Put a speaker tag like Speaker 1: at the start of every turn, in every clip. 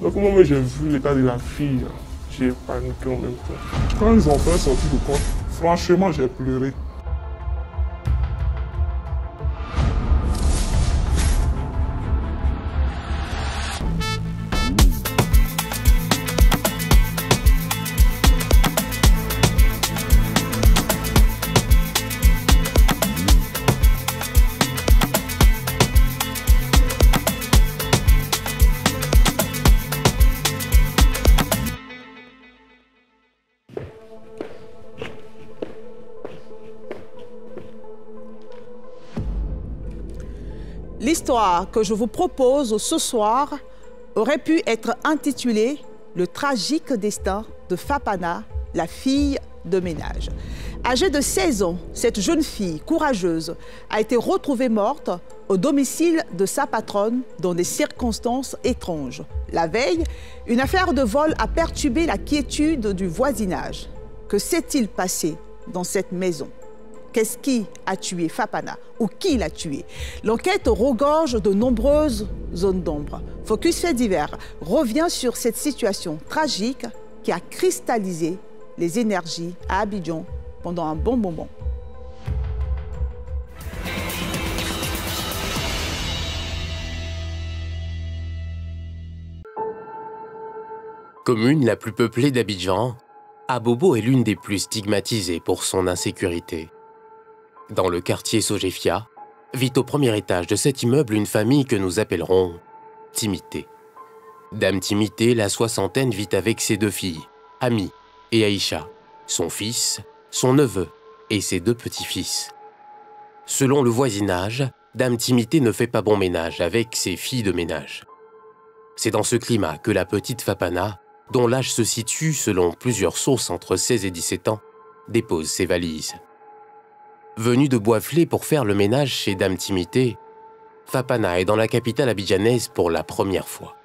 Speaker 1: Donc au moment où j'ai vu l'état de la fille, j'ai paniqué en même temps. Quand ils ont fait sortir de compte, franchement j'ai pleuré.
Speaker 2: L'histoire que je vous propose ce soir aurait pu être intitulée Le tragique destin de Fapana, la fille de ménage. Âgée de 16 ans, cette jeune fille courageuse a été retrouvée morte au domicile de sa patronne dans des circonstances étranges. La veille, une affaire de vol a perturbé la quiétude du voisinage. Que s'est-il passé dans cette maison? Qu'est-ce qui a tué Fapana ou qui l'a tué? L'enquête regorge de nombreuses zones d'ombre. Focus fait divers revient sur cette situation tragique qui a cristallisé les énergies à Abidjan pendant un bon moment.
Speaker 3: Commune la plus peuplée d'Abidjan, Abobo est l'une des plus stigmatisées pour son insécurité. Dans le quartier Sogefia, vit au premier étage de cet immeuble une famille que nous appellerons Timité. Dame Timité, la soixantaine, vit avec ses deux filles, Ami et Aïcha, son fils, son neveu et ses deux petits-fils. Selon le voisinage, Dame Timité ne fait pas bon ménage avec ses filles de ménage. C'est dans ce climat que la petite Fapana, dont l'âge se situe selon plusieurs sources entre 16 et 17 ans, dépose ses valises. Venue de Boisflé pour faire le ménage chez Dame Timité, Fapana est dans la capitale abidjanaise pour la première fois.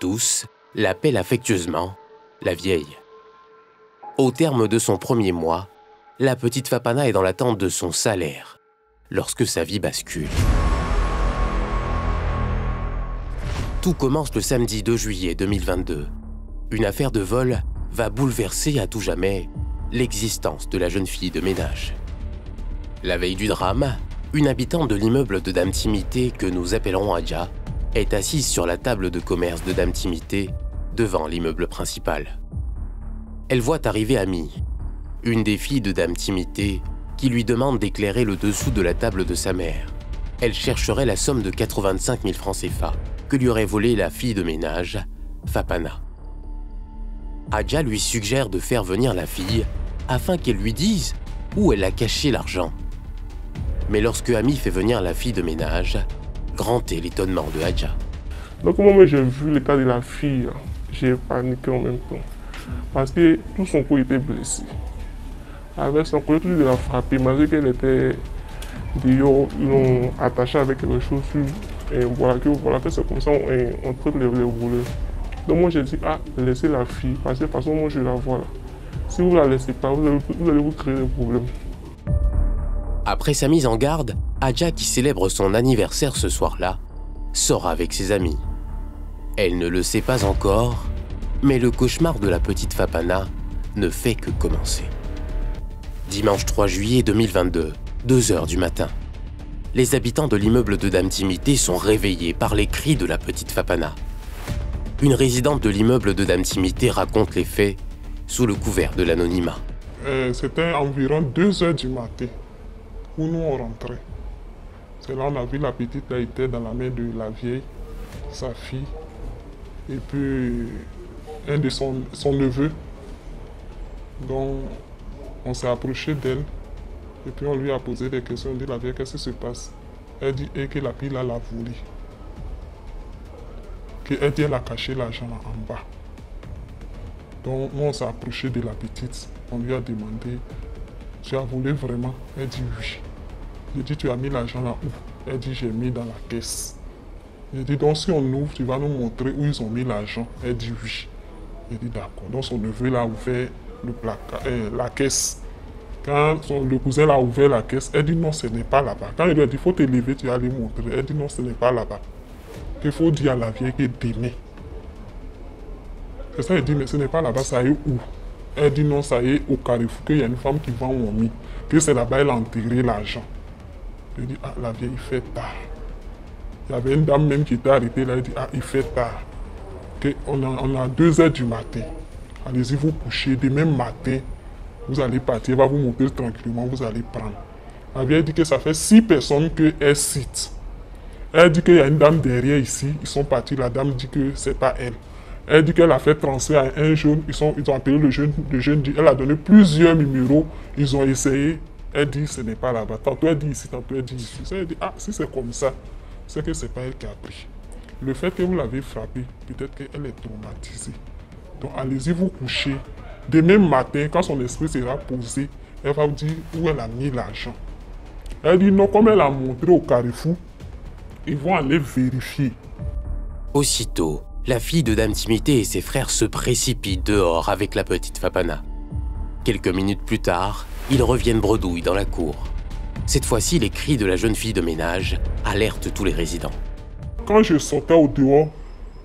Speaker 3: Tous l'appellent affectueusement la vieille. Au terme de son premier mois, la petite Fapana est dans l'attente de son salaire, lorsque sa vie bascule. Tout commence le samedi 2 juillet 2022. Une affaire de vol va bouleverser à tout jamais l'existence de la jeune fille de ménage. La veille du drame, une habitante de l'immeuble de Dame Timité que nous appellerons Adja est assise sur la table de commerce de Dame Timité devant l'immeuble principal. Elle voit arriver Ami, une des filles de Dame Timité, qui lui demande d'éclairer le dessous de la table de sa mère. Elle chercherait la somme de 85 000 francs CFA que lui aurait volé la fille de ménage, Fapana. Adja lui suggère de faire venir la fille afin qu'elle lui dise où elle a caché l'argent. Mais lorsque Ami fait venir la fille de ménage, grand est l'étonnement de Hadja.
Speaker 1: Donc au moment où j'ai vu l'état de la fille, j'ai paniqué en même temps. Parce que tout son cou était blessé. Avec son cou, tout de la frappé, malgré qu'elle était dehors, ils l'ont attaché avec quelque chose et voilà que voilà c'est comme ça on, on traite les, les rouleurs. Donc moi j'ai dit ah laissez la fille parce que de toute façon moi je la vois là. Si vous la laissez pas, vous, allez vous créer des problèmes.
Speaker 3: Après sa mise en garde, Adja, qui célèbre son anniversaire ce soir-là, sort avec ses amis. Elle ne le sait pas encore, mais le cauchemar de la petite Fapana ne fait que commencer. Dimanche 3 juillet 2022, 2 heures du matin. Les habitants de l'immeuble de Dame Timité sont réveillés par les cris de la petite Fapana. Une résidente de l'immeuble de Dame Timité raconte les faits sous le couvert de l'anonymat.
Speaker 1: Euh, C'était environ 2 heures du matin où nous on rentrait. C'est là on a vu la petite là était dans la main de la vieille, sa fille, et puis un de son, son neveu. Donc on s'est approché d'elle et puis on lui a posé des questions. On dit la vieille qu'est-ce qui se passe? Elle dit et que la fille là l'a volé. Qu'elle dit elle a caché l'argent en bas. Donc nous on s'est approché de la petite. On lui a demandé tu as volé vraiment Elle dit oui. J'ai dit, tu as mis l'argent là où? Elle dit, j'ai mis dans la caisse. J'ai dit, donc si on ouvre, tu vas nous montrer où ils ont mis l'argent. Elle dit oui. J'ai dit, d'accord. Donc son neveu l'a ouvert le euh, la caisse. Quand le cousin l'a ouvert la caisse, elle dit non, ce n'est pas là-bas. Quand il lui a dit, il faut te lever, tu vas aller montrer. Elle dit non, ce n'est pas là-bas. Il faut dire à la vieille que demain, C'est ça, elle dit, mais ce n'est pas là-bas, ça est où? Elle dit, non, ça est au carrefour, qu'il y a une femme qui vend au que c'est là-bas, elle a enterré l'argent. Je dis, ah, la vieille, il fait tard. Il y avait une dame même qui était arrêtée là, elle dit, ah, il fait tard. On, a, on a 2 heures du matin. Allez-y vous coucher. Demain matin, vous allez partir, elle va vous monter tranquillement, vous allez prendre. La vieille dit que ça fait 6 personnes qu'elle cite. Elle dit qu'il y a une dame derrière ici, ils sont partis, la dame dit que c'est pas elle. Elle dit qu'elle a fait transfert à un jeune, ils, sont, ils ont appelé le jeune, le jeune dit, elle a donné plusieurs numéros, ils ont essayé, elle dit ce n'est pas là-bas. Tantôt elle dit ici, tantôt elle dit ici. Elle dit, ah, si c'est comme ça, c'est que c'est pas elle qui a pris. Le fait que vous l'avez frappée, peut-être qu'elle est traumatisée. Donc allez-y vous coucher. Demain matin, quand son esprit sera posé, elle va vous dire où elle a mis l'argent. Elle dit non, comme elle a montré au carrefour, ils vont aller vérifier.
Speaker 3: Aussitôt, la fille de Dame Timité et ses frères se précipitent dehors avec la petite Fapana. Quelques minutes plus tard, ils reviennent bredouille dans la cour. Cette fois-ci, les cris de la jeune fille de ménage alertent tous les résidents.
Speaker 1: Quand je sortais au dehors,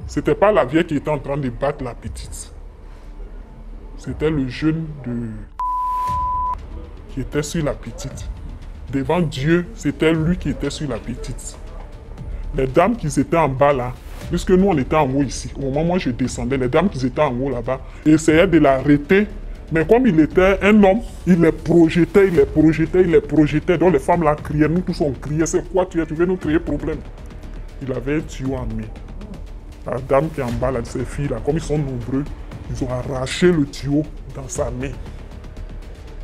Speaker 1: c'était pas la vieille qui était en train de battre la petite. C'était le jeune de... qui était sur la petite. Devant Dieu, c'était lui qui était sur la petite. Les dames qui étaient en bas là, puisque nous on était en haut ici, au moment où je descendais, les dames qui étaient en haut là-bas essayaient de l'arrêter. Mais comme il était un homme, il les projetait, il les projetait, il les projetait. Donc les femmes là criaient, nous tous on criait, c'est quoi tu es, tu veux nous créer problème? Il avait un tuyau en main. La dame qui est en bas là, ces filles là, comme ils sont nombreux, ils ont arraché le tuyau dans sa main.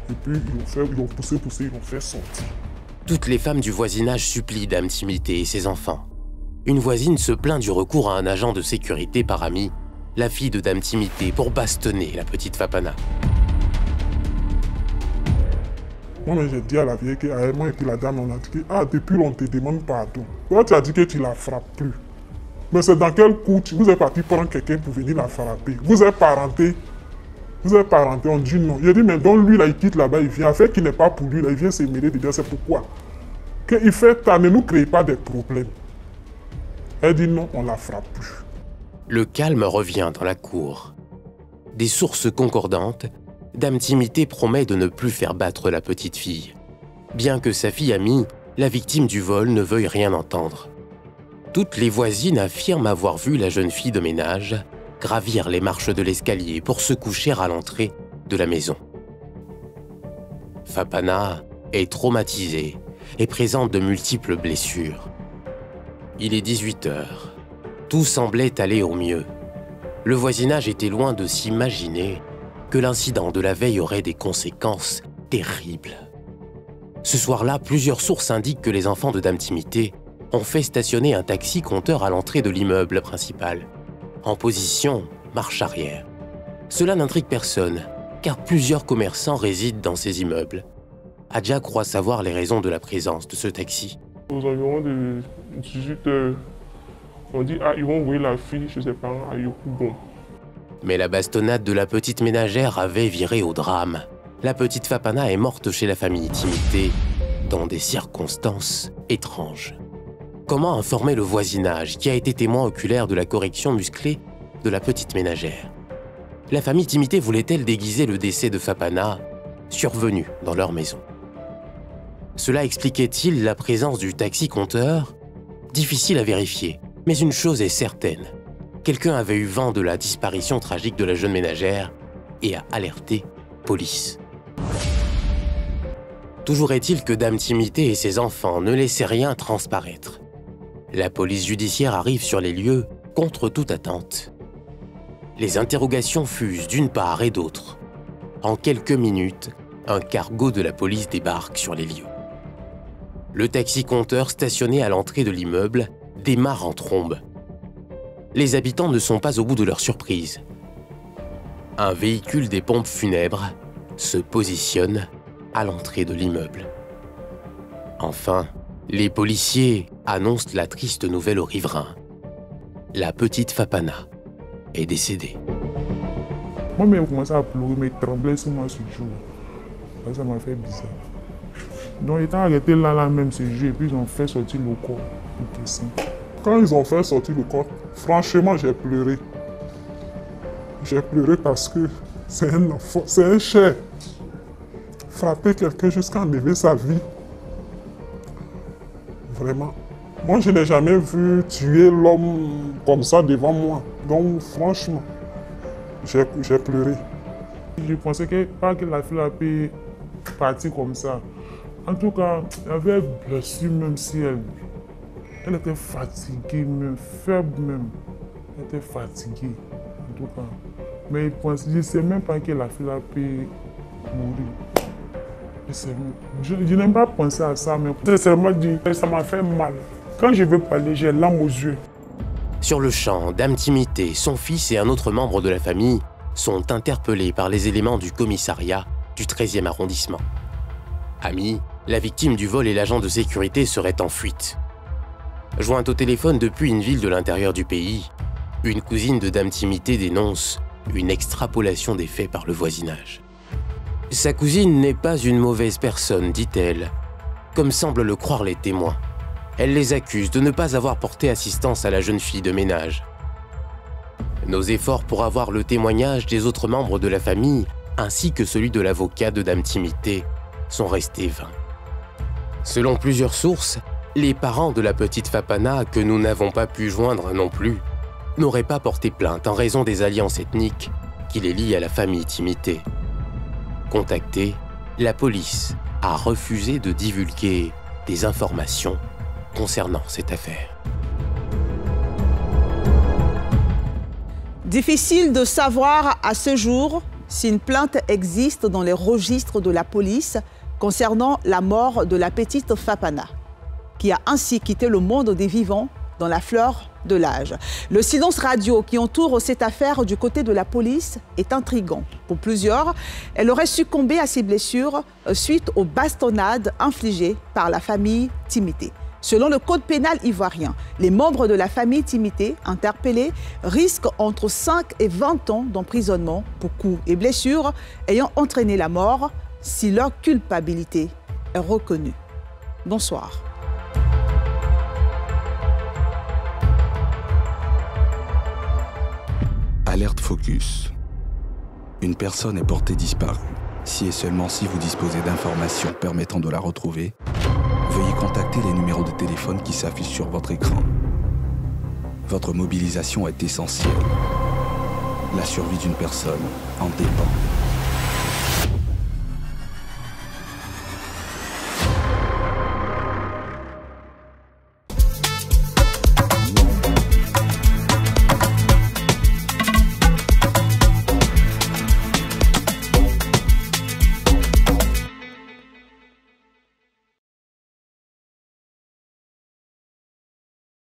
Speaker 1: Et puis ils l'ont fait, ils l'ont poussé, poussé, ils l'ont fait sortir.
Speaker 3: Toutes les femmes du voisinage supplient Dame Timité et ses enfants. Une voisine se plaint du recours à un agent de sécurité par ami, la fille de Dame Timité, pour bastonner la petite Fapana.
Speaker 1: Moi, j'ai dit à la vieille que moi et puis la dame, on a dit que, ah, depuis on te demande pardon. Toi, tu as dit que tu la frappes plus. Mais c'est dans quel coup vous êtes parti prendre quelqu'un pour venir la frapper? Vous êtes parenté. Vous êtes parenté, on dit non. Il a dit, mais donc lui, là, il quitte là-bas, il vient. Fait qu'il n'est pas pour lui, là, il vient se mêler dedans. C'est pourquoi? Il fait ne nous crée pas des problèmes.
Speaker 3: Le calme revient dans la cour. Des sources concordantes, Dame Timité promet de ne plus faire battre la petite fille, bien que sa fille amie, la victime du vol, ne veuille rien entendre. Toutes les voisines affirment avoir vu la jeune fille de ménage gravir les marches de l'escalier pour se coucher à l'entrée de la maison. Fapana est traumatisée et présente de multiples blessures. Il est 18 heures. Tout semblait aller au mieux. Le voisinage était loin de s'imaginer que l'incident de la veille aurait des conséquences terribles. Ce soir-là, plusieurs sources indiquent que les enfants de Dame Timité ont fait stationner un taxi compteur à l'entrée de l'immeuble principal, en position marche arrière. Cela n'intrigue personne, car plusieurs commerçants résident dans ces immeubles. Adja croit savoir les raisons de la présence de ce taxi.
Speaker 1: Aux environs de 18 heures, on dit Ah, ils la fille chez ses parents à.
Speaker 3: Mais la bastonnade de la petite ménagère avait viré au drame. La petite Fapana est morte chez la famille Timité, dans des circonstances étranges. Comment informer le voisinage qui a été témoin oculaire de la correction musclée de la petite ménagère? La famille Timité voulait-elle déguiser le décès de Fapana, survenu dans leur maison? Cela expliquait-il la présence du taxi-compteur Difficile à vérifier, mais une chose est certaine. Quelqu'un avait eu vent de la disparition tragique de la jeune ménagère et a alerté police. Toujours est-il que Dame Timité et ses enfants ne laissaient rien transparaître. La police judiciaire arrive sur les lieux contre toute attente. Les interrogations fusent d'une part et d'autre. En quelques minutes, un cargo de la police débarque sur les lieux. Le taxi-compteur stationné à l'entrée de l'immeuble démarre en trombe. Les habitants ne sont pas au bout de leur surprise. Un véhicule des pompes funèbres se positionne à l'entrée de l'immeuble. Enfin, les policiers annoncent la triste nouvelle aux riverains. La petite Fapana est décédée.
Speaker 1: Moi-même, à pleurer, mais trembler sur moi ce jour. Ça m'a fait bizarre. Donc, ils étaient arrêtés là, là même ce jour, et puis ils ont fait sortir le corps Quand ils ont fait sortir le corps, franchement, j'ai pleuré. J'ai pleuré parce que c'est un enfant, c'est un cher. Frapper quelqu'un jusqu'à enlever sa vie. Vraiment. Moi, je n'ai jamais vu tuer l'homme comme ça devant moi. Donc, franchement, j'ai pleuré. Je pensais que pas que la fille a pu partir comme ça. En tout cas, elle avait blessure même si elle, elle était fatiguée, même faible même. Elle était fatiguée, en tout cas. Mais je ne sais même pas que la fille a pu mourir. Je, je n'aime pas penser à ça, mais dit, ça m'a fait mal. Quand je veux parler, j'ai l'âme aux yeux.
Speaker 3: Sur le champ, Dame Timité, son fils et un autre membre de la famille sont interpellés par les éléments du commissariat du 13e arrondissement. Ami, la victime du vol et l'agent de sécurité seraient en fuite. Jointe au téléphone depuis une ville de l'intérieur du pays, une cousine de Dame Timité dénonce une extrapolation des faits par le voisinage. Sa cousine n'est pas une mauvaise personne, dit-elle, comme semblent le croire les témoins. Elle les accuse de ne pas avoir porté assistance à la jeune fille de ménage. Nos efforts pour avoir le témoignage des autres membres de la famille, ainsi que celui de l'avocat de Dame Timité, sont restés vains. Selon plusieurs sources, les parents de la petite Fapana, que nous n'avons pas pu joindre non plus, n'auraient pas porté plainte en raison des alliances ethniques qui les lient à la famille Timité. Contactée, la police a refusé de divulguer des informations concernant cette affaire.
Speaker 2: Difficile de savoir à ce jour si une plainte existe dans les registres de la police concernant la mort de la petite Fapana, qui a ainsi quitté le monde des vivants dans la fleur de l'âge. Le silence radio qui entoure cette affaire du côté de la police est intrigant. Pour plusieurs, elle aurait succombé à ses blessures suite aux bastonnades infligées par la famille Timité. Selon le code pénal ivoirien, les membres de la famille Timité interpellés risquent entre 5 et 20 ans d'emprisonnement pour coups et blessures ayant entraîné la mort si leur culpabilité est reconnue. Bonsoir.
Speaker 4: Alerte Focus. Une personne est portée disparue. Si et seulement si vous disposez d'informations permettant de la retrouver, veuillez contacter les numéros de téléphone qui s'affichent sur votre écran. Votre mobilisation est essentielle. La survie d'une personne en dépend.